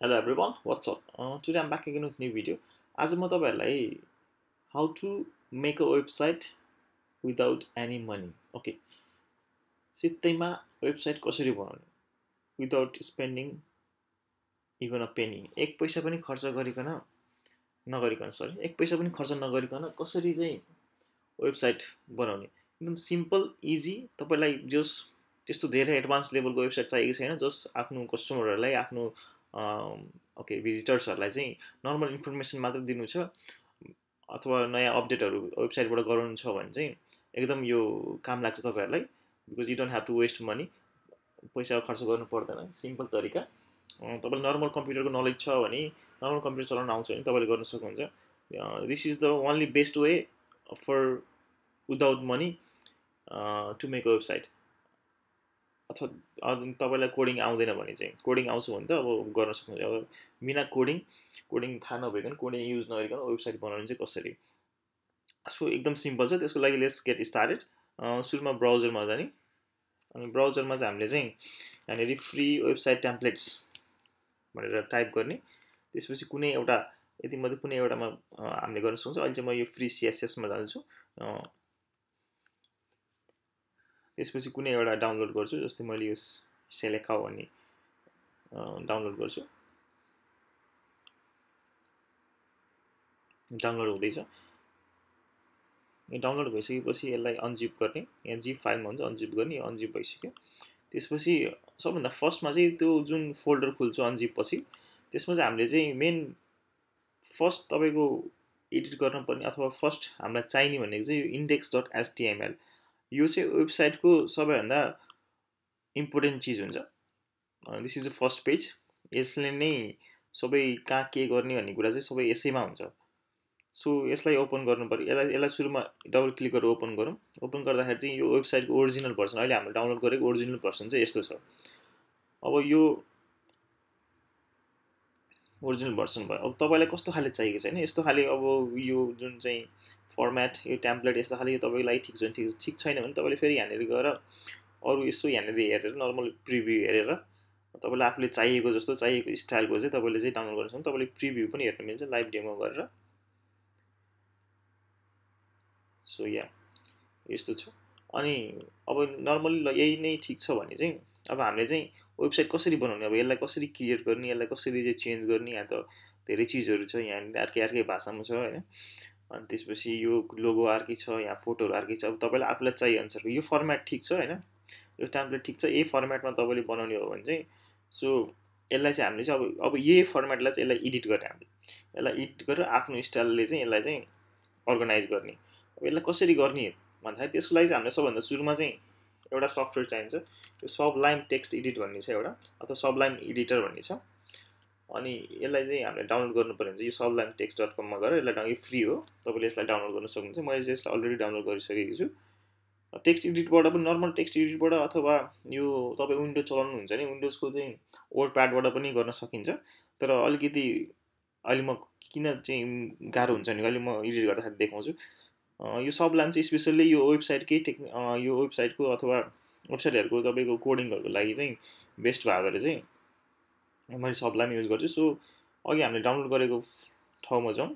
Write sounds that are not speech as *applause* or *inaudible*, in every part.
Hello everyone what's up today I'm back again with new video आज म तपाईँहरूलाई how to make a website without any money okay सित्तैमा website कसरी बनाउने? Without spending even a penny एक पैसा पनि खर्च गरिकन नगरिकन सरी एक पैसा पनि खर्च नगरिकन कसरी चाहिँ वेबसाइट बनाउने? एकदम सिम्पल इजी तपाईँलाई जस त्यस्तो धेरै एडभान्स लेभलको वेबसाइट चाहिएको छैन जस आफ्नो कस्टमरहरूलाई आफ्नो ओके भिजिटर्सहरूलाई चाहिँ नर्मल इन्फर्मेसन मात्रै दिनु छ अथवा नयाँ अपडेटहरू वेबसाइटबाट गराउनु छ भने चाहिँ एकदम यो काम लाग्छ तपाईँहरूलाई because you don't have to waste money पैसा खर्च गर्नु पर्दैन सिम्पल तरिका। तपाईँले नर्मल कम्प्युटरको नलेज छ भने नर्मल कम्प्युटर चलाउनु आउँछ भने तपाईँले गर्न सक्नुहुन्छ। This is the only best way for without money to make a website अथवा तपाईँलाई कोडिङ आउँदैन भने चाहिँ कोडिङ आउँछु भने त अब गर्न सक्नुहुन्छ। अब बिना कोडिङ कोडिङ थाहा नभइकन कोडिङ युज नगरिकन वेबसाइट बनाउने चाहिँ कसरी? सो एकदम सिम्पल छ। त्यसको लागि लेट्स गेट स्टार्टेड सुरुमा ब्राउजरमा जाने। अनि ब्राउजरमा चाहिँ हामीले चाहिँ यहाँनिर फ्री वेबसाइट टेम्प्लेट्स भनेर टाइप गर्ने। त्यसपछि कुनै एउटा यति मात्रै कुनै एउटामा हामीले गर्न सक्छौँ अहिले चाहिँ म यो फ्री सिएसएसमा जान्छु त्यसपछि कुनै एउटा डाउनलोड गर्छु जस्तै मैले यो सेलेक्ट भन्ने डाउनलोड गर्छु। डाउनलोड हुँदैछ। यो डाउनलोड भइसकेपछि यसलाई अनजिप गर्ने यहाँ जिप फाइलमा हुन्छ अनजिप गर्ने अनजिप भइसक्यो। त्यसपछि सबभन्दा फर्स्टमा चाहिँ त्यो जुन फोल्डर खुल्छ अनजिप पछि त्यसमा चाहिँ हामीले चाहिँ मेन फर्स्ट तपाईँको एडिट गर्नुपर्ने अथवा फर्स्ट हामीलाई चाहिने भनेको चाहिँ यो इन्डेक्स डट एसटिएमएल यो चाहिँ वेबसाइटको सबैभन्दा इम्पोर्टेन्ट चिज हुन्छ this is the first page यसले नै सबै कहाँ के गर्ने भन्ने कुरा चाहिँ सबै यसैमा हुन्छ सो यसलाई ओपन गर्नु पऱ्यो यसलाई यसलाई सुरुमा डबल क्लिक गरेर ओपन गरौँ ओपन गर्दाखेरि चाहिँ यो वेबसाइटको ओरिजिनल भर्सन अहिले हामीले डाउनलोड गरेको ओरिजिनल भर्सन चाहिँ यस्तो छ अब यो ओरिजिनल भर्सन भयो अब तपाईँलाई कस्तो खाले चाहिएको छैन यस्तो खाले अब यो जुन चाहिँ फर्मेट यो ट्याम्प्लेट यस्तो खाले तपाईँको लागि ठिक छ ठिक ठिक छैन भने तपाईँले फेरि यहाँनिर गएर अरू यसो यहाँनिर हेरेर नर्मल प्रिभ्यू हेरेर तपाईँलाई आफूले चाहिएको जस्तो चाहिएको स्टाइलको चाहिँ तपाईँले चाहिँ डाउनलोड गर्न सक्नु तपाईँले प्रिभ्यू पनि हेर्नु मिल्छ लाइभ डेमो गरेर। सो या यस्तो छ। अनि अब नर्मली यही नै ठिक छ भने चाहिँ अब हामीले चाहिँ वेबसाइट कसरी बनाउने अब यसलाई कसरी क्रिएट गर्ने यसलाई कसरी चाहिँ चेन्ज गर्ने यहाँ त धेरै चिजहरू छ यहाँनिर अर्कै अर्कै भाषामा छ होइन। अनि त्यसपछि यो लोगो अर्कै छ यहाँ फोटोहरू अर्कै छ। अब तपाईँलाई आफूलाई चाहिए अनुसारको यो फर्मेट ठिक छ होइन? यो ट्याम्प्लेट ठिक छ यही फर्मेटमा तपाईँले बनाउने हो भने चाहिँ सो यसलाई चाहिँ हामीले चाहिँ अब अब यही फर्मेटलाई चाहिँ यसलाई एडिट गर्ने हामीले। यसलाई एडिट गरेर आफ्नो स्टाइलले चाहिँ यसलाई चाहिँ अर्गनाइज गर्ने। अब यसलाई कसरी गर्ने भन्दाखेरि त्यसको लागि चाहिँ हामीले सबभन्दा सुरुमा चाहिँ एउटा सफ्टवेयर चाहिन्छ। त्यो सब लाइम टेक्स्ट एडिट भन्ने छ एउटा अथवा सब लाइम एडिटर भन्ने छ। अनि यसलाई चाहिँ हामीले डाउनलोड गर्नु पऱ्यो भने चाहिँ यो सबलाइन टेक्स्ट डट कममा गएर यसलाई यो फ्री हो। तपाईँले यसलाई डाउनलोड गर्न सक्नुहुन्छ। मैले चाहिँ यसलाई अलरेडी डाउनलोड गरिसकेको छु। टेक्स्ट एडिटबाट पनि नर्मल टेक्स्ट एडिटबाट अथवा यो तपाईँ विन्डो चलाउनुहुन्छ भने विन्डोजको चाहिँ वर्ड प्याडबाट पनि गर्न सकिन्छ। तर अलिकति अहिले म किन चाहिँ गाह्रो हुन्छ भने अहिले म एडिट गर्दाखेरि देखाउँछु। यो सबलाइन चाहिँ स्पेसल्ली यो वेबसाइटकै टेक् यो वेबसाइटको अथवा वेबसाइटहरूको तपाईँको कोडिङहरूको लागि चाहिँ बेस्ट भएर चाहिँ मैले सबलाई पनि युज गर्छु। सो अघि हामीले डाउनलोड गरेको ठाउँमा जाउँ।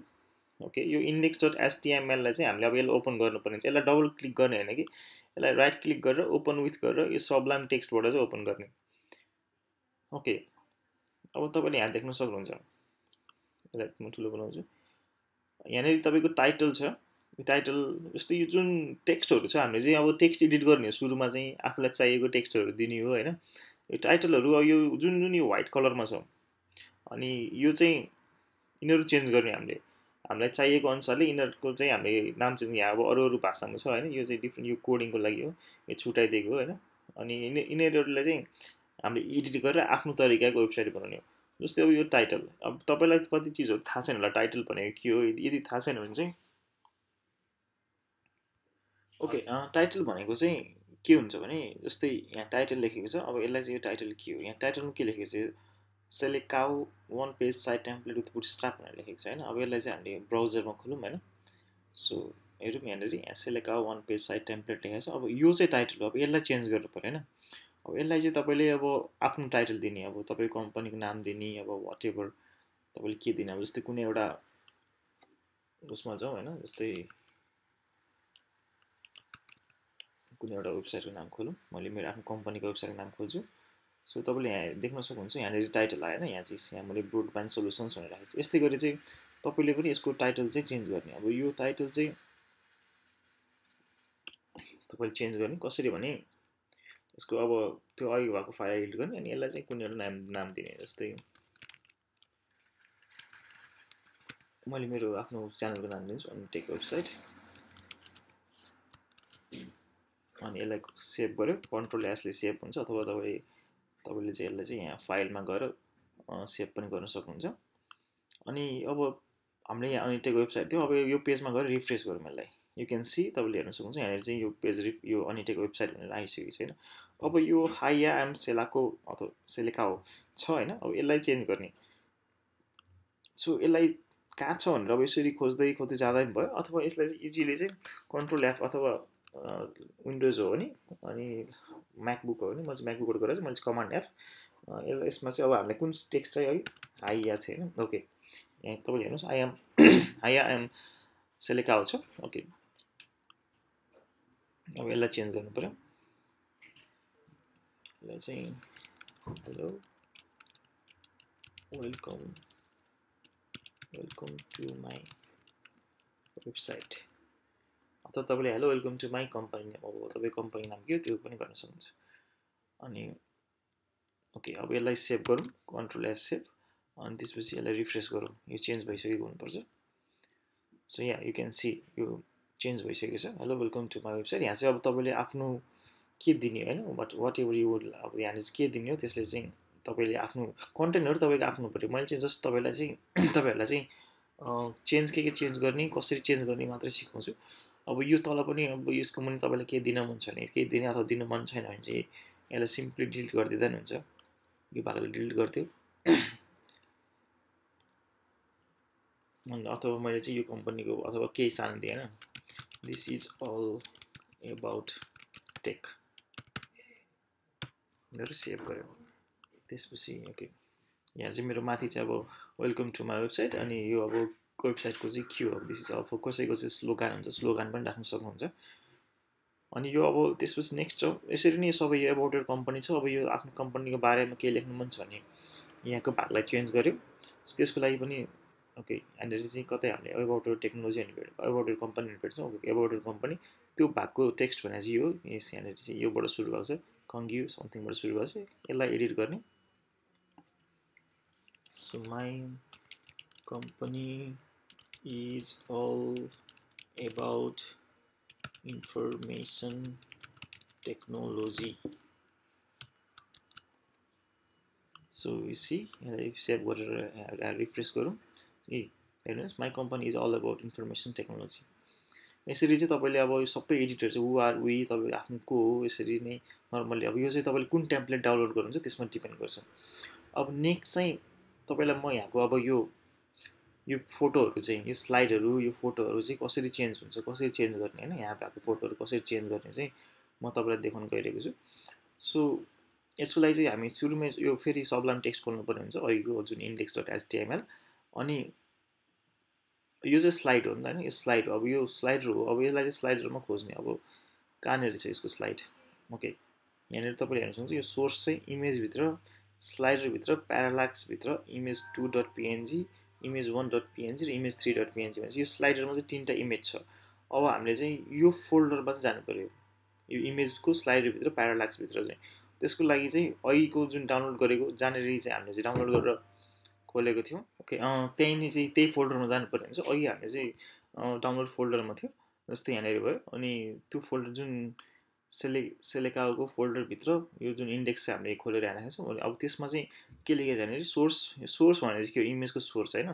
ओके यो इन्डेक्स डट एसटिएमएललाई चाहिँ हामीले अब यसलाई ओपन गर्नुपर्ने चाहिँ यसलाई डबल क्लिक गर्ने होइन कि? यसलाई राइट क्लिक गरेर ओपन विथ गरेर यो सबलाम टेक्स्टबाट चाहिँ ओपन गर्ने। ओके अब तपाईँले यहाँ देख्न सक्नुहुन्छ। यसलाई म ठुलो बनाउँछु। यहाँनिर तपाईँको टाइटल छ। टाइटल जस्तै यो जुन टेक्स्टहरू छ हामीले चाहिँ अब टेक्स्ट एडिट गर्ने हो। सुरुमा चाहिँ आफूलाई चाहिएको टेक्स्टहरू दिने हो होइन? यो टाइटलहरू यो जुन जुन यो व्हाइट कलरमा छ। अनि यो चाहिँ यिनीहरू चेन्ज गर्ने हामीले। हामीलाई चाहिएको अनुसारले यिनीहरूको चाहिँ हामीले नाम चाहिँ यहाँ अब अरू अरू भाषामा छ होइन यो चाहिँ डिफ्रेन्ट यो कोडिङको लागि हो यो छुट्याइदिएको हो होइन। अनि यिनीहरूलाई चाहिँ हामीले एडिट गरेर आफ्नो तरिकाको वेबसाइट बनाउने हो। जस्तै अब यो टाइटल अब तपाईँलाई कति चिजहरू थाहा छैन होला टाइटल भनेको के हो? यदि थाहा छैन भने चाहिँ ओके टाइटल भनेको चाहिँ के हुन्छ भने जस्तै यहाँ टाइटल लेखेको छ अब यसलाई चाहिँ यो टाइटल के हो? यहाँ टाइटलमा के लेखेको छ? Select cow one page side template with bootstrap भनेर लेखेको छ होइन? अब यसलाई चाहिँ हामीले ब्राउजरमा खोलौँ होइन? सो हेरौँ यहाँनिर यहाँ select cow one page side template लेखेको छ। अब यो चाहिँ टाइटल हो अब यसलाई चेन्ज गर्नु पऱ्यो होइन? अब यसलाई चाहिँ तपाईँले अब आफ्नो टाइटल दिने अब तपाईँ कम्पनीको नाम दिने अब वाट एभर तपाईँले के दिने अब जस्तै कुनै एउटा उसमा जाउँ होइन? जस्तै कुनै एउटा वेबसाइटको नाम खोलौँ। मैले मेरो आफ्नो कम्पनीको वेबसाइटको नाम खोल्छु। सो तपाईँले यहाँ देख्न सक्नुहुन्छ यहाँनिर टाइटल आएन। यहाँ चाहिँ यहाँ मैले ब्रोडब्यान्ड सोल्युसन्स भनेर राखेको छु। यस्तै गरी चाहिँ तपाईँले पनि यसको टाइटल चाहिँ चेन्ज गर्ने। अब यो टाइटल चाहिँ तपाईँले चेन्ज गर्ने कसरी भने यसको अब त्यो अघि भएको फाइल एडिट गर्ने अनि यसलाई चाहिँ कुनै एउटा नाम नाम दिने जस्तै मैले मेरो आफ्नो च्यानलको नाम दिन्छु अनि टेक वेबसाइट अनि यसलाई सेभ गऱ्यो कन्ट्रोल एसले सेभ हुन्छ अथवा तपाईँ तपाईँले चाहिँ यसलाई चाहिँ यहाँ फाइलमा गएर सेभ पनि गर्न सक्नुहुन्छ। अनि अब हामीले यहाँ अनिटेक वेबसाइट थियो अब यो पेजमा गएर रिफ्रेस गरौँ यसलाई। यु क्यान सी तपाईँले हेर्न सक्नुहुन्छ यहाँनिर चाहिँ यो पेज रिप यो अनिटेक वेबसाइट भनेर आइसकेको छैन अब यो हाइया एम सेलाको अथवा सेलेका हो छ होइन? अब यसलाई चेन्ज गर्ने। सो यसलाई कहाँ छ भनेर अब यसरी खोज्दै खोज्दै जाँदा पनि भयो अथवा यसलाई चाहिँ इजिली चाहिँ कन्ट्रोल एफ अथवा विन्डोज हो भने अनि म्याकबुक हो भने म चाहिँ म्याकबुकबाट गरेर चाहिँ मैले चाहिँ कमान्ड एफ यसमा चाहिँ अब हामीलाई कुन टेक्स्ट चाहिँ है हाई या छैन ओके यहाँ तपाईँले हेर्नुहोस् आइएम हाइया आइएम सेलेका छ ओके अब यसलाई चेन्ज गर्नु पऱ्यो यसलाई चाहिँ hello welcome welcome to my website अथवा तपाईँले hello welcome to my company. अब तपाईँ कम्पनी नाम के हो त्यो पनि गर्न सक्नुहुन्छ। अनि ओके अब यसलाई सेभ गरौँ कन्ट्रोल एस सेभ अनि त्यसपछि यसलाई रिफ्रेस गरौँ। यो चेन्ज भइसकेको हुनुपर्छ। सो यहाँ यु क्यान सी यो चेन्ज भइसकेको छ। Hello welcome to my website. यहाँ चाहिँ अब तपाईँले आफ्नो के दिने होइन? But whatever you would अब यहाँनिर के दिने हो त्यसले चाहिँ तपाईँले आफ्नो कन्टेन्टहरू तपाईँको आफ्नो पऱ्यो। मैले चाहिँ जस्ट तपाईँलाई चाहिँ *clears throat* तपाईँहरूलाई चाहिँ चेन्ज के के चेन्ज गर्ने कसरी चेन्ज गर्ने मात्रै सिकाउँछु। अब यो तल पनि अब यसको पनि तपाईँलाई केही दिन मन छ भने केही दिने अथवा दिनु मन छैन भने चाहिँ यसलाई सिम्पली डिलिट गरिदिँदा नि हुन्छ। यो भागले डिलिट गर्थ्यो अथवा मैले चाहिँ यो कम्पनीको अथवा केही सानो दिएन। This is all about tech गरेर सेभ गऱ्यो। त्यसपछि ओके यहाँ चाहिँ मेरो माथि चाहिँ अब वेलकम टु माई वेबसाइट अनि यो अब वेबसाइटको चाहिँ के हो दिस इज अब कसैको चाहिँ स्लोगान हुन्छ। स्लोगान पनि राख्न सक्नुहुन्छ। अनि यो अब त्यसपछि नेक्स्ट छ यसरी नै सबै यो एबाउट कम्पनी छ। अब यो आफ्नो कम्पनीको बारेमा केही लेख्नु मन छ भने यहाँको भागलाई चेन्ज गऱ्यो त्यसको लागि पनि ओके यहाँनिर चाहिँ कतै हामीले एबाउट टेक्नोलोजी अनि भेट्छ एबाउट कम्पनी भेट्छौँ ओके एबाउट कम्पनी त्यो भागको टेक्स्ट भने चाहिँ यो यस यहाँनिर चाहिँ योबाट सुरु भएको छ। कङ्ग्यु समथिङबाट सुरु भएको छ। यसलाई एडिट गर्ने। So my company is all about information technology so see यसलाई सेभ गरेर रिफ्रेस गरौँ ए हेर्नुहोस् my company is all about information technology यसरी चाहिँ तपाईँले अब यो सबै एडिटर चाहिँ ऊ आर वी तपाईँ आफ्नो को हो यसरी नै नर्मल्ली अब यो चाहिँ तपाईँले कुन टेम्प्लेट डाउनलोड गर्नुहुन्छ त्यसमा डिपेन्ड गर्छ अब नेक्स्ट चाहिँ तपाईँलाई म यहाँको अब यो यो फोटोहरू चाहिँ यो स्लाइडहरू यो फोटोहरू चाहिँ कसरी चेन्ज हुन्छ कसरी चेन्ज गर्ने होइन? यहाँ भएको फोटोहरू कसरी चेन्ज गर्ने चाहिँ म तपाईँलाई देखाउन गइरहेको छु। सो यसको लागि चाहिँ हामी सुरुमै यो फेरि सबलाम टेक्स्ट खोल्नु पर्ने हुन्छ। अहिलेको जुन इन्डेक्स डट एचटिएमएल अनि यो चाहिँ स्लाइड हो नि त होइन? यो स्लाइड हो। अब यो स्लाइडर हो अब यसलाई चाहिँ स्लाइडरमा खोज्ने। अब कहाँनिर छ यसको स्लाइड ओके यहाँनिर तपाईँले हेर्नु सक्नुहुन्छ यो सोर्स चाहिँ इमेजभित्र स्लाइडरभित्र प्यारालाक्सभित्र image two dot PNG image one dot PNG र इमेज थ्री डट पिएनजी भनेपछि यो स्लाइडरमा चाहिँ तिनवटा इमेज छ। अब हामीले चाहिँ यो फोल्डरमा चाहिँ जानु पऱ्यो यो इमेजको स्लाइडरभित्र प्यारालाक्सभित्र चाहिँ। त्यसको लागि चाहिँ अहिलेको जुन डाउनलोड गरेको जहाँनिर चाहिँ हामीले चाहिँ डाउनलोड गरेर खोलेको थियौँ। ओके त्यहीँ चाहिँ त्यही फोल्डरमा जानु पर्ने हुन्छ अघि हामीले चाहिँ डाउनलोड फोल्डरमा थियो। जस्तै यहाँनिर भयो। अनि त्यो फोल्डर जुन सेले सेलेकाको फोल्डरभित्र यो जुन इन्डेक्स चाहिँ हामीले खोलेर हालेको छौँ अब त्यसमा चाहिँ के लेखेको छ भनेपछि सोर्स सोर्स भनेर चाहिँ के इमेजको सोर्स होइन।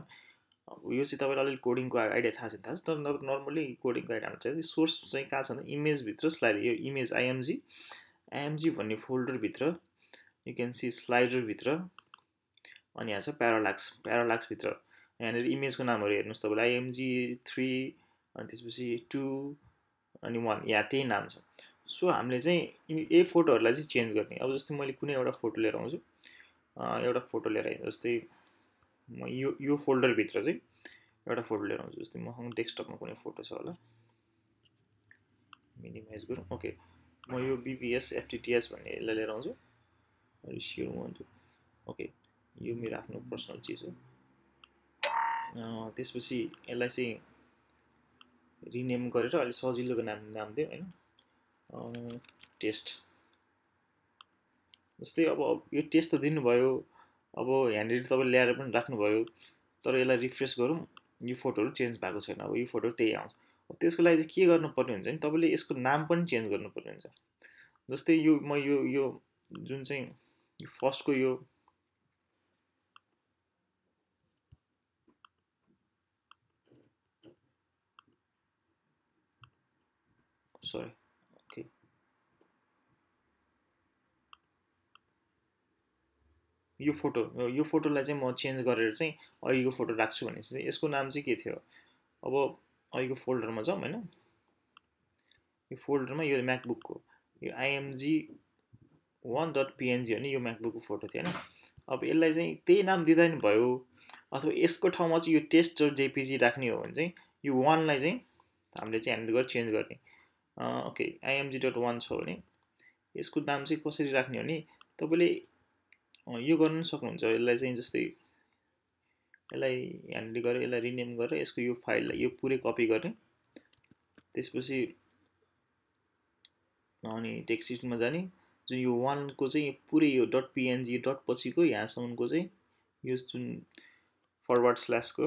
यो चाहिँ तपाईँलाई अलिअलि कोडिङको आइडिया थाहा छ थाहा छ। तर नर्मली कोडिङको आइडिया चाहिँ सोर्स चाहिँ कहाँ छ भने इमेजभित्र स्लाइडर यो इमेज आइएमजी आइएमजी भन्ने फोल्डरभित्र यु क्यान सी स्लाइडरभित्र अनि यहाँ छ प्यारालाक्स प्यारालाक्सभित्र। यहाँनिर इमेजको नामहरू हेर्नुहोस् तपाईँले आइएमजी थ्री अनि त्यसपछि टू अनि वान। यहाँ त्यही नाम छ। सो हामीले चाहिँ यही फोटोहरूलाई चाहिँ चेन्ज गर्ने। अब जस्तै मैले कुनै एउटा फोटो लिएर आउँछु एउटा फोटो लिएर जस्तै म यो यो फोल्डरभित्र चाहिँ एउटा फोटो लिएर आउँछु। जस्तै मसँग डेस्कटपमा कुनै फोटो छ होला। मिनिमाइज गरौँ। ओके। म यो बिपिएस एफटिटिएस भन्ने यसलाई लिएर आउँछु। रिसियर भन्छु ओके। यो मेरो आफ्नो पर्सनल चिज हो। त्यसपछि यसलाई चाहिँ रिनेम गरेर अलिक सजिलोको नाम नाम दियो होइन? टेस्ट। जस्तै अब यो टेस्ट त दिनुभयो अब यहाँनिर तपाईँले ल्याएर पनि राख्नुभयो तर यसलाई रिफ्रेस गरौँ यो फोटोहरू चेन्ज भएको छैन अब यो फोटो त्यही आउँछ। त्यसको लागि चाहिँ के गर्नुपर्ने हुन्छ नि तपाईँले यसको नाम पनि चेन्ज गर्नुपर्ने हुन्छ। जस्तै यो म यो यो जुन चाहिँ यो फर्स्टको यो सरी ओके यो फोटो यो फोटोलाई चाहिँ म चेन्ज गरेर चाहिँ अहिलेको फोटो राख्छु भनेपछि चाहिँ यसको नाम चाहिँ के थियो? अब अहिलेको फोल्डरमा जाउँ होइन? यो फोल्डरमा यो म्याकबुकको यो आइएमजी वान डट पिएनजी भने यो म्याकबुकको फोटो थियो होइन? अब यसलाई चाहिँ त्यही नाम दिँदा नि भयो। अथवा यसको ठाउँमा चाहिँ यो टेस्ट डट जेपिजी राख्ने हो भने चाहिँ यो वानलाई चाहिँ हामीले चाहिँ ह्यान्डल गरेर चेन्ज गर्ने। ओके आइएमजी डट वान छ भने यसको नाम चाहिँ कसरी राख्ने हो भने तपाईँले यो गर्नु पनि सक्नुहुन्छ। यसलाई चाहिँ जस्तै यसलाई ह्यान्डल गरेर यसलाई रिनेम गरेर यसको यो फाइललाई यो पुरै कपी गर्ने त्यसपछि अनि टेक्सिटमा जाने। जुन यो वानको चाहिँ पुरै यो डट पिएनजी डट पछिको यहाँसम्मको चाहिँ यो जुन फरवर्ड स्ल्यासको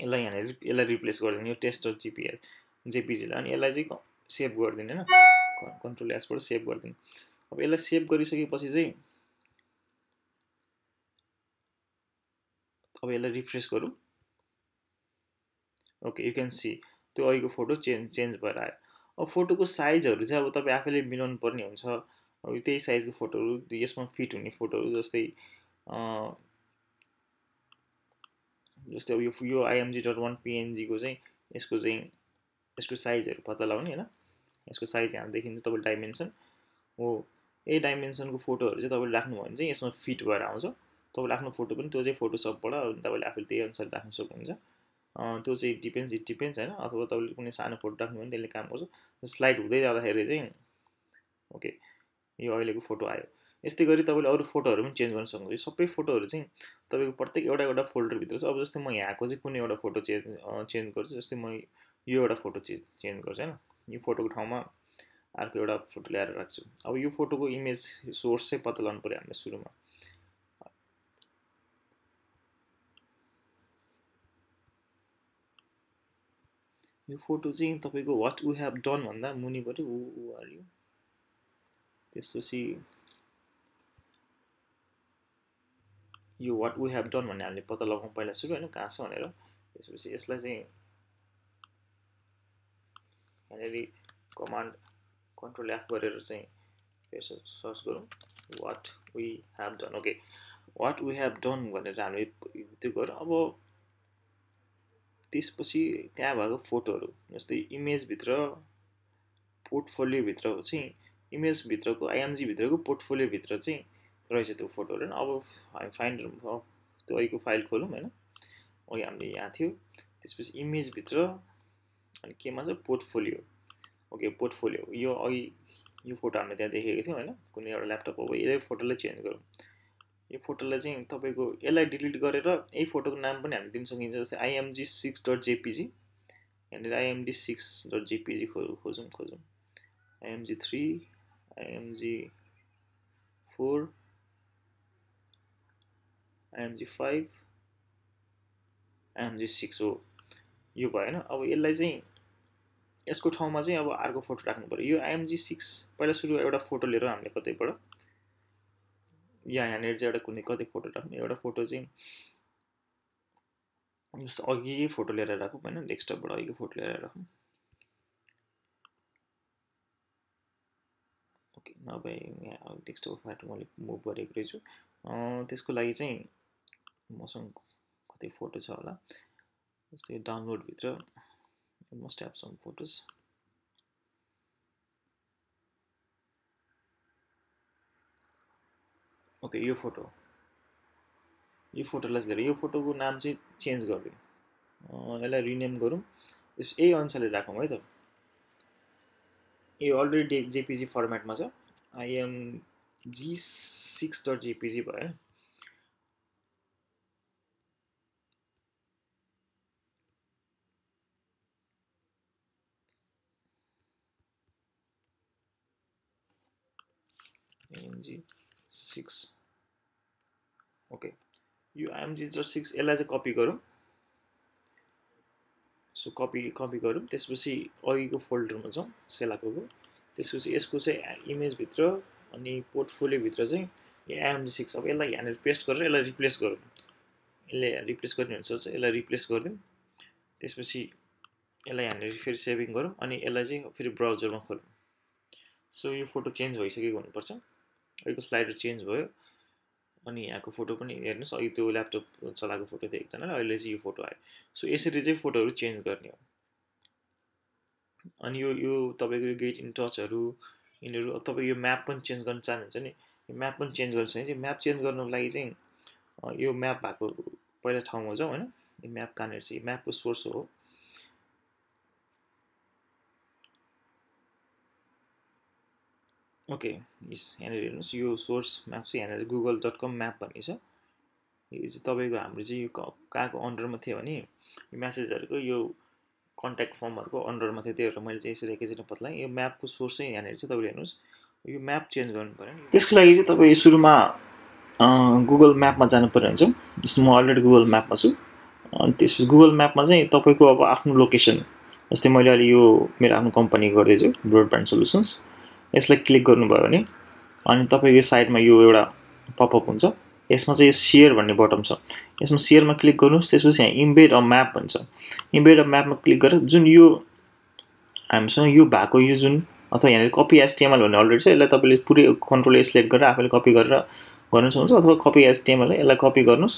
यसलाई यहाँनिर यसलाई रिप्लेस गरिदिने यो टेस्ट डट जिपिएल जेपिजीलाई अनि यसलाई चाहिँ सेभ गरिदिने होइन? कन्ट्रोल एसबाट सेभ गरिदिने। अब यसलाई सेभ गरिसकेपछि चाहिँ अब यसलाई रिफ्रेस गरौँ। ओके यु क्यान सी त्यो अहिलेको फोटो चेन्ज चेन्ज भएर आयो। अब फोटोको साइजहरू चाहिँ अब तपाईँ आफैले मिलाउनु पर्ने हुन्छ। अब त्यही साइजको फोटोहरू यसमा फिट हुने फोटोहरू जस्तै जस्तै अब यो यो आइएमजी डट वान पिएनजीको चाहिँ यसको चाहिँ यसको साइजहरू पत्ता लगाउने होइन। यसको साइज यहाँ देखिन्छ तपाईँ डाइमेन्सन हो। यही डाइमेन्सनको फोटोहरू चाहिँ तपाईँले राख्नुभयो भने चाहिँ यसमा फिट भएर आउँछ। तपाईँले आफ्नो फोटो पनि त्यो चाहिँ फोटोसपबाट तपाईँले आफूले त्यही अनुसार राख्न सक्नुहुन्छ। त्यो चाहिँ डिपेन्ड्स इट डिपेन्ड्स होइन। अथवा तपाईँले कुनै सानो फोटो राख्नु भने त्यसले काम गर्छ। स्लाइड हुँदै जाँदाखेरि चाहिँ ओके यो अहिलेको फोटो आयो। यस्तै गरी तपाईँले अरू फोटोहरू पनि चेन्ज गर्न सक्नुहुन्छ। यो सबै फोटोहरू चाहिँ तपाईँको प्रत्येक एउटा एउटा फोल्डरभित्र छ। अब जस्तै म यहाँको चाहिँ कुनै एउटा फोटो चेन्ज चेन्ज गर्छु। जस्तै म यो एउटा फोटो चेन्ज चेन्ज गर्छु होइन। यो फोटोको ठाउँमा अर्को एउटा फोटो ल्याएर राख्छु। अब यो फोटोको इमेज सोर्स चाहिँ पत्ता लगाउनु पऱ्यो हामीले सुरुमा। यो फोटो चाहिँ तपाईँको वाट वी हेभ डन भन्दा मुनि पऱ्यो ऊ आर यु त्यसपछि यो वाट वी हेभ डन भन्ने हामीले पत्ता लगाउँ पहिला सुरु होइन कहाँ छ भनेर। त्यसपछि यसलाई चाहिँ यहाँनिर कमान्ड कन्ट्रोल एफ गरेर चाहिँ सर्च गरौँ what we have done okay what we have done भनेर हामीले त्यो गरौँ अब त्यसपछि त्यहाँ भएको फोटोहरू जस्तै इमेजभित्र पोर्टफोलियोभित्र चाहिँ इमेजभित्रको आइएमजीभित्रको पोर्टफोलियोभित्र चाहिँ रहेछ त्यो फोटोहरू अब हामी फाइन्ड त्यो अहिलेको फाइल खोलौँ होइन? अघि हामीले यहाँ थियो। त्यसपछि इमेजभित्र अनि केमा छ? Portfolio okay portfolio. यो अघि यो फोटो हामीले त्यहाँ देखेको थियौँ होइन कुनै एउटा ल्यापटप अब यसलाई फोटोलाई चेन्ज गरौँ। यो फोटोलाई चाहिँ तपाईँको यसलाई डिलिट गरेर यही फोटोको नाम पनि हामी दिन सकिन्छ जस्तै आइएमजी सिक्स डट जेपिजी यहाँनिर आइएमडी सिक्स डट जेपिजी खो खोजौँ खोजौँ। IMG three IMG four IMG five IMG six हो। यो भएन अब यसलाई चाहिँ यसको ठाउँमा चाहिँ अब अर्को फोटो राख्नु पऱ्यो। यो आइएमजी सिक्स पहिला सुरु एउटा फोटो लिएर हामीले कतैबाट? या यहाँनिर चाहिँ एउटा कुनै कतै फोटो राख्ने एउटा फोटो चाहिँ जस्तो अघि फोटो लिएर राखौँ होइन? डेस्कटपबाट अघिको फोटो लिएर राखौँ। ओके नभए यहाँ डेस्कटप फाटो मैले मुभ गरेको रहेछु। त्यसको लागि चाहिँ मसँग कतै फोटो छ होला। जस्तै डाउनलोडभित्र you must have some photos okay okay, यो फ़ोटो यो फोटोलाई लिएर यो फोटोको नाम चाहिँ चेन्ज गरिदिउँ यसलाई रिनेम गरौँ यस यही अनुसारले राखौँ है त। यो अलरेडी जेपिजी फर्मेटमा छ I'm G six dot JPG भयो सिक्स ओके यो आइएमजी डट सिक्स यसलाई चाहिँ कपी गरौँ। सो कपी कपी गरौँ। त्यसपछि अघिको फोल्डरमा जाउँ सेलाको त्यसपछि यसको चाहिँ इमेजभित्र अनि पोर्टफोलियोभित्र चाहिँ यो आइएमजी सिक्स अब यसलाई यहाँनिर पेस्ट गरेर यसलाई रिप्लेस गरौँ। यसले रिप्लेस गर्ने हुन्छ चाहिँ यसलाई रिप्लेस गरिदिउँ। त्यसपछि यसलाई यहाँनिर फेरि सेभिङ गरौँ अनि यसलाई चाहिँ फेरि ब्राउजरमा खोलौँ। सो यो फोटो चेन्ज भइसकेको हुनुपर्छ। अहिलेको स्लाइडर चेन्ज भयो। अनि यहाँको फोटो पनि हेर्नुहोस् अघि त्यो ल्यापटप चलाएको फोटो थियो एकजनाले अहिले चाहिँ यो फोटो आयो। सो यसरी चाहिँ फोटोहरू चेन्ज गर्ने हो। अनि यो यो तपाईँको यो गेट इन टचहरू यिनीहरू तपाईँ यो म्याप पनि चेन्ज गर्न चाहनुहुन्छ नि? यो म्याप पनि चेन्ज गर्नु भने म्याप चेन्ज गर्नुको लागि चाहिँ यो म्याप भएको पहिला ठाउँमा जाउँ होइन। यो म्याप कहाँनिर चाहिँ म्यापको सोर्स हो। ओके यस यहाँनिर हेर्नुहोस् यो सोर्स म्याप चाहिँ यहाँनिर गुगल डट कम म्याप भन्ने छ। यो चाहिँ तपाईँको हाम्रो चाहिँ यो कहाँको अन्डरमा थियो भने यो म्यासेजहरूको यो कन्ट्याक्ट फर्महरूको अन्डरमा थियो त्यही भएर मैले चाहिँ यसरी एकैचोटि पत्लाएँ यो म्यापको सोर्स चाहिँ यहाँनिर चाहिँ तपाईँले हेर्नुहोस्। यो म्याप चेन्ज गर्नु पऱ्यो त्यसको लागि चाहिँ तपाईँ सुरुमा गुगल म्यापमा जानु पऱ्यो हुन्छ जस्तो म अलरेडी गुगल म्यापमा छु। अनि त्यसपछि गुगल म्यापमा चाहिँ तपाईँको अब आफ्नो लोकेसन जस्तै मैले अहिले यो मेरो आफ्नो कम्पनी गर्दैछु ब्रोडब्यान्ड सोल्युसन्स। यसलाई क्लिक गर्नुभयो भने अनि तपाईँको साइडमा यो एउटा पपअप हुन्छ। यसमा चाहिँ यो सेयर भन्ने बटन छ। यसमा सेयरमा क्लिक गर्नुहोस् त्यसपछि यहाँ इम्बेड अ म्याप भन्छ। इम्बेड अ म्यापमा क्लिक गरेर जुन यो हामीसँग यो भएको यो जुन अथवा यहाँनिर कपी एसटिएमएल भन्ने अलरेडी छ यसलाई तपाईँले पुरै कन्ट्रोल सिलेक्ट गरेर आफैले कपी गरेर गर्नु सक्नुहुन्छ अथवा कपी एसटिएमएल यसलाई कपी गर्नुहोस्।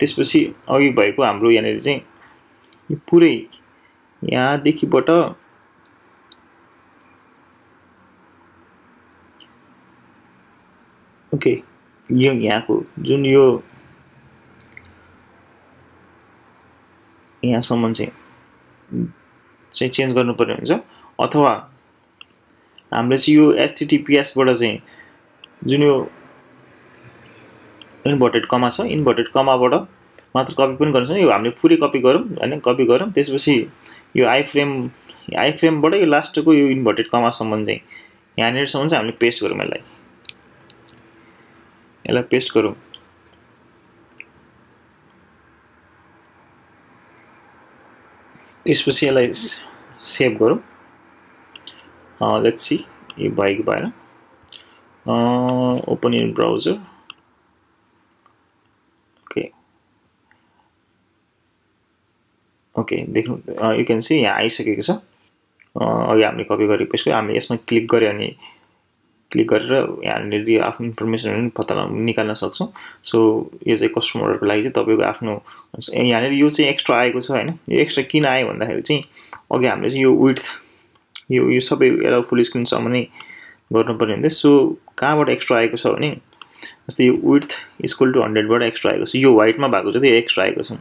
त्यसपछि अघि भएको हाम्रो यहाँनिर चाहिँ पुरै यहाँदेखिबाट ओके यो यहाँको जुन यो यहाँसम्म चाहिँ चाहिँ चेन्ज गर्नुपर्ने हुन्छ अथवा हामीले चाहिँ यो एचटिटिपिएसबाट चाहिँ जुन यो इन्भर्टेड कमा छ इन्भर्टेड कमाबाट मात्र कपी पनि गर्नु यो हामीले पुरै कपी गरौँ होइन कपी गरौँ त्यसपछि यो आई फ्रेम आई फ्रेमबाट यो लास्टको यो इन्भर्टेड कमासम्म चाहिँ यहाँनिरसम्म चाहिँ हामीले पेस्ट गरौँ यसलाई यसलाई पेस्ट गरौँ त्यसपछि यसलाई सेभ गरौँ लेट्स सी यो भयो कि भएन open in browser okay okay देख्नु यु क्यान सी यहाँ आइसकेको छ अघि हामीले कपी गरेर पेस्ट हामीले यसमा क्लिक गऱ्यो भने क्लिक गरेर यहाँनिर आफ्नो इन्फर्मेसनहरू पत्ता निकाल्न सक्छौँ। सो यो चाहिँ कस्टमरहरूको लागि चाहिँ तपाईँको आफ्नो यहाँनिर यो चाहिँ एक्स्ट्रा आएको छ होइन। यो एक्स्ट्रा किन आयो भन्दाखेरि चाहिँ अघि हामीले चाहिँ यो विथ यो यो सबै एउटा फुल स्क्रिनसम्म नै गर्नुपर्ने हुन्थ्यो। सो कहाँबाट एक्स्ट्रा आएको छ भने जस्तै यो विथ इक्वल टु हन्ड्रेडबाट एक्स्ट्रा आएको छ। यो वाइटमा भएको चाहिँ त्यो एक्स्ट्रा आएको छ।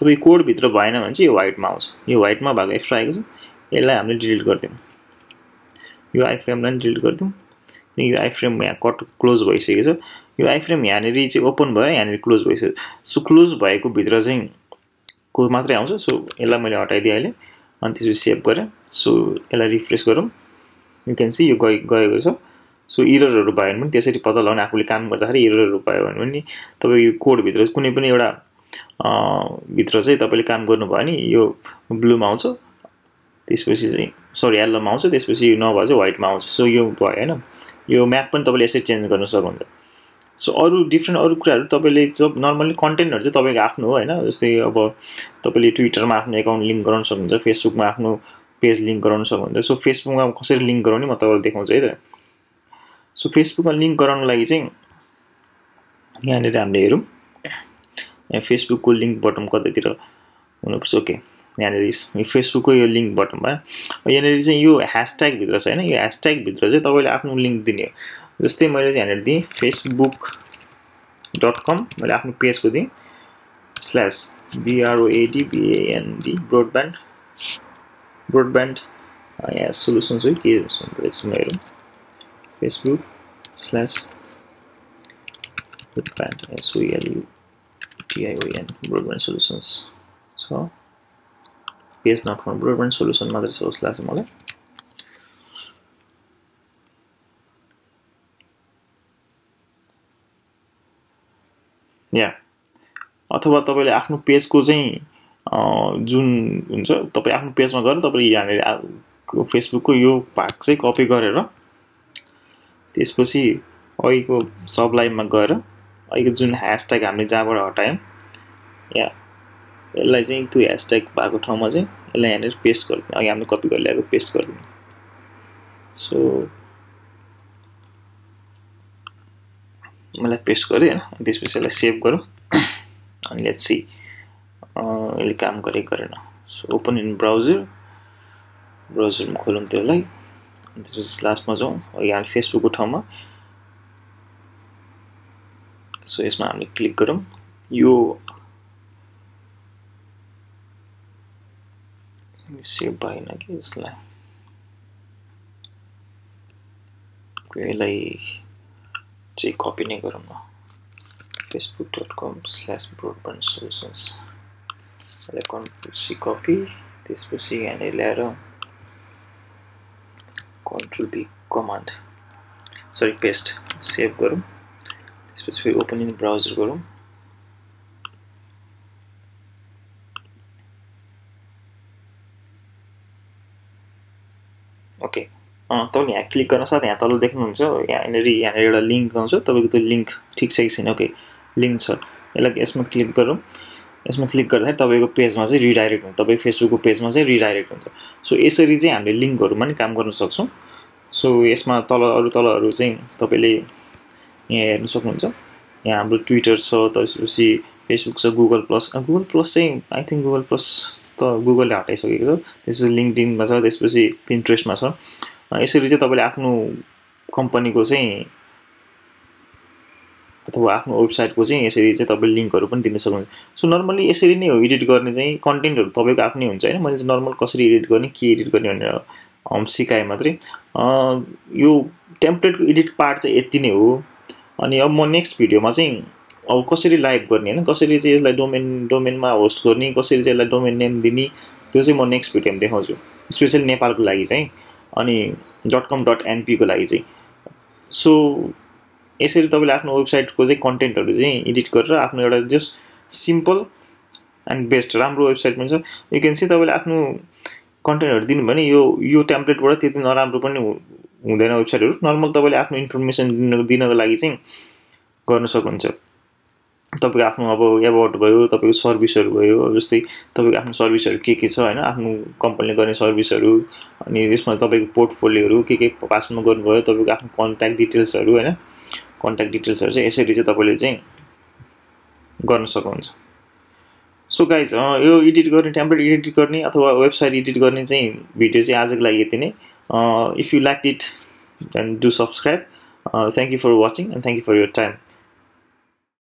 तपाईँ कोडभित्र भएन भने चाहिँ यो वाइटमा आउँछ। यो वाइटमा भएको एक्स्ट्रा आएको छ। यसलाई हामीले डिलिट गरिदिउँ। यो आइफ्रेमलाई डिलिट गरिदिउँ। यो आइफ्रेम यहाँ कट क्लोज भइसकेको छ। यो आइफ्रेम यहाँनिर चाहिँ ओपन भयो यहाँनिर क्लोज भइसक्यो। सो क्लोज भएको भित्र चाहिँ को मात्रै आउँछ? सो यसलाई मैले हटाइदिएँ अहिले। अनि त्यसपछि सेभ गरेँ। सो यसलाई रिफ्रेस गरौँ। यु क्यान सी यो गइ गएको छ। सो इररहरू भयो भने त्यसरी पत्ता लगाउने आफूले काम गर्दाखेरि इररहरू भयो भने पनि तपाईँ यो कोडभित्र कुनै पनि एउटा भित्र चाहिँ तपाईँले काम गर्नुभयो भने यो ब्लूमा आउँछ। त्यसपछि चाहिँ सरी येल्लोमा आउँछ। त्यसपछि नभए चाहिँ व्हाइटमा आउँछ। सो यो भयो होइन? यो म्याप पनि तपाईँले यसरी चेन्ज गर्न सक्नुहुन्छ। सो अरू डिफ्रेन्ट अरू कुराहरू तपाईँले जब नर्मली कन्टेन्टहरू चाहिँ तपाईँको आफ्नो हो होइन? जस्तै अब तपाईँले ट्विटरमा आफ्नो एकाउन्ट लिङ्क गराउनु सक्नुहुन्छ फेसबुकमा आफ्नो पेज लिङ्क गराउनु सक्नुहुन्छ। सो फेसबुकमा कसरी लिङ्क गराउने म तपाईँलाई देखाउँछु है त? सो फेसबुकमा लिङ्क गराउनु लागि चाहिँ यहाँनिर हामीले हेरौँ। यहाँ फेसबुकको लिङ्क बटन कतैतिर हुनुपर्छ? ओके यहाँनिर फेसबुकको यो लिङ्क बटन भयो यहाँनिर चाहिँ यो ह्यासट्यागभित्र छ होइन? यो ह्यासट्यागभित्र चाहिँ तपाईँले आफ्नो लिङ्क दिने हो। जस्तै मैले चाहिँ यहाँनिर दिएँ फेसबुक डट कम मैले आफ्नो पेजको दिएँ slash BROAD BAND broadband broadband यहाँ सोल्युसन्स है के एकछिन हेरौँ। Facebook slash broadband SOLU TION broadband solutions छ। Page not found broadband solution मात्रै छ उसलाई चाहिँ मलाई या अथवा तपाईँले आफ्नो पेजको चाहिँ जुन हुन्छ तपाईँ आफ्नो पेजमा गएर तपाईँले यहाँनिर फेसबुकको यो भाग चाहिँ कपी गरेर त्यसपछि अहिलेको सब लाइभमा गएर अहिलेको जुन ह्यासट्याग हामीले जहाँबाट हटायौँ या यसलाई चाहिँ त्यो ह्यासट्याग भएको ठाउँमा चाहिँ यसलाई यहाँनिर पेस्ट गरिदिनु। अघि हामीले कपी गरेर ल्याएको पेस्ट गरिदिनु। सो मलाई पेस्ट गरेँ होइन? त्यसपछि यसलाई सेभ गरौँ। अनि लेट्स सी यसले काम गरे गरेन। सो ओपन इन ब्राउजर ब्राउजरमा खोलौँ त्यसलाई। अनि त्यसपछि लास्टमा जाउँ। यहाँ फेसबुकको ठाउँमा। सो यसमा हामीले क्लिक गरौँ। यो सेभ भएन कि यसलाई यसलाई चाहिँ कपी नै। गरौँ न Facebook dot com slash broadband solutions यसलाई कन्ट्रोल कपी त्यसपछि यहाँनिर ल्याएर control B command sorry paste save गरौँ त्यसपछि फेरि ओपन इन ब्राउजर गरौँ तपाईँले यहाँ क्लिक गर्न साथ यहाँ तल देख्नुहुन्छ यहाँनिर यहाँनिर एउटा लिङ्क आउँछ तपाईँको त्यो लिङ्क ठिक छ कि छैन ओके लिङ्क छ यसलाई यसमा क्लिक गरौँ यसमा क्लिक गर्दाखेरि तपाईँको पेजमा चाहिँ रिडाइरेक्ट हुन्छ तपाईँ फेसबुकको पेजमा चाहिँ रिडाइरेक्ट हुन्छ सो यसरी चाहिँ हामीले लिङ्कहरूमा नि काम गर्न सक्छौँ सो यसमा तल अरू तलहरू चाहिँ तपाईँले यहाँ हेर्नु सक्नुहुन्छ यहाँ हाम्रो ट्विटर छ त्यसपछि फेसबुक छ गुगल प्लस गुगल प्लस चाहिँ आई थिङ्क गुगल प्लस त गुगलले हटाइसकेको छ त्यसपछि लिङ्कडिनमा छ त्यसपछि पिन्ट्रेस्टमा छ यसरी चाहिँ तपाईँले आफ्नो कम्पनीको चाहिँ अथवा आफ्नो वेबसाइटको चाहिँ यसरी चाहिँ तपाईँले लिङ्कहरू पनि दिन सक्नुहुन्छ। सो नर्मली यसरी नै हो एडिट गर्ने चाहिँ कन्टेन्टहरू तपाईँको आफ्नै हुन्छ होइन। मैले चाहिँ नर्मल कसरी एडिट गर्ने के एडिट गर्ने भनेर सिकाएँ मात्रै। यो टेम्प्लेटको एडिट पार्ट चाहिँ यति नै हो। अनि अब म नेक्स्ट भिडियोमा चाहिँ अब कसरी लाइभ गर्ने होइन कसरी चाहिँ यसलाई डोमेन डोमेनमा होस्ट गर्ने कसरी चाहिँ यसलाई डोमेन नेम दिने त्यो चाहिँ म नेक्स्ट भिडियोमा देखाउँछु। स्पेसली नेपालको लागि चाहिँ। अनि डट कम डट एनपीको लागि चाहिँ। सो यसरी तपाईँले आफ्नो वेबसाइटको चाहिँ कन्टेन्टहरू चाहिँ एडिट गरेर आफ्नो एउटा जस्ट सिम्पल एन्ड बेस्ट राम्रो वेबसाइट पनि छ। यु क्यान सी तपाईँले आफ्नो कन्टेन्टहरू दिनुभयो भने यो यो टेम्प्लेटबाट त्यति नराम्रो पनि हुँदैन वेबसाइटहरू नर्मल तपाईँले आफ्नो इन्फर्मेसन दिन दिनको लागि चाहिँ गर्न सक्नुहुन्छ। तपाईँको आफ्नो अब एबाउट भयो तपाईँको सर्भिसहरू भयो जस्तै तपाईँको आफ्नो सर्भिसहरू के के छ होइन? आफ्नो कम्पनीले गर्ने सर्भिसहरू अनि यसमा तपाईँको पोर्टफोलियोहरू के के पासमा गर्नुभयो तपाईँको आफ्नो कन्ट्याक्ट डिटेल्सहरू होइन? कन्ट्याक्ट डिटेल्सहरू चाहिँ यसरी चाहिँ तपाईँले चाहिँ गर्न सक्नुहुन्छ। सो गाइज यो एडिट गर्ने टेम्प्लेट एडिट गर्ने अथवा वेबसाइट एडिट गर्ने चाहिँ भिडियो चाहिँ आजको लागि यति नै। If you like it then do subscribe thank you for watching and thank you for your time